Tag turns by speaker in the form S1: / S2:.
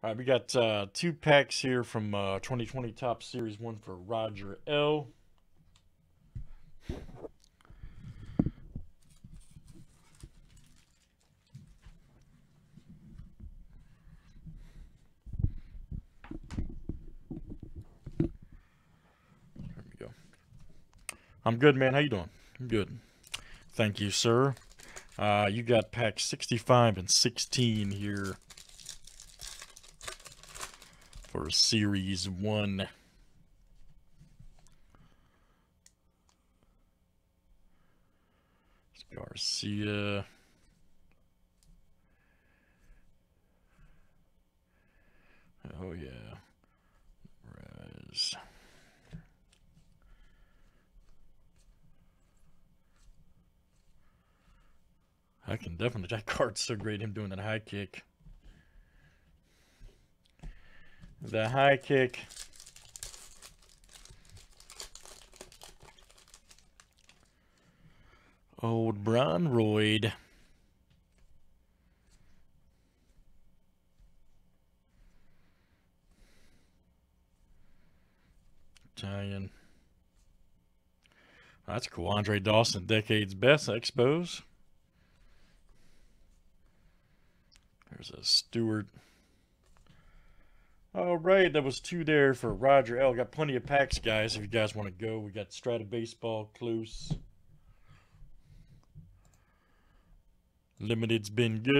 S1: All right, we got uh, two packs here from uh, 2020 Topps Series. One for Roger L. There we go. I'm good, man. How you doing? I'm good. Thank you, sir. Uh, you got pack 65 and 16 here for Series 1. Garcia. Oh, yeah. Res. I can definitely. That card's so great. Him doing that high kick. The high kick. Old Bron Royd. Italian. That's cool. Andre Dawson, Decade's Best Expos. There's a Stewart. All right, that was two there for Roger L. Got plenty of packs, guys. If you guys want to go, we got Strata Baseball, Close. Limited's been good.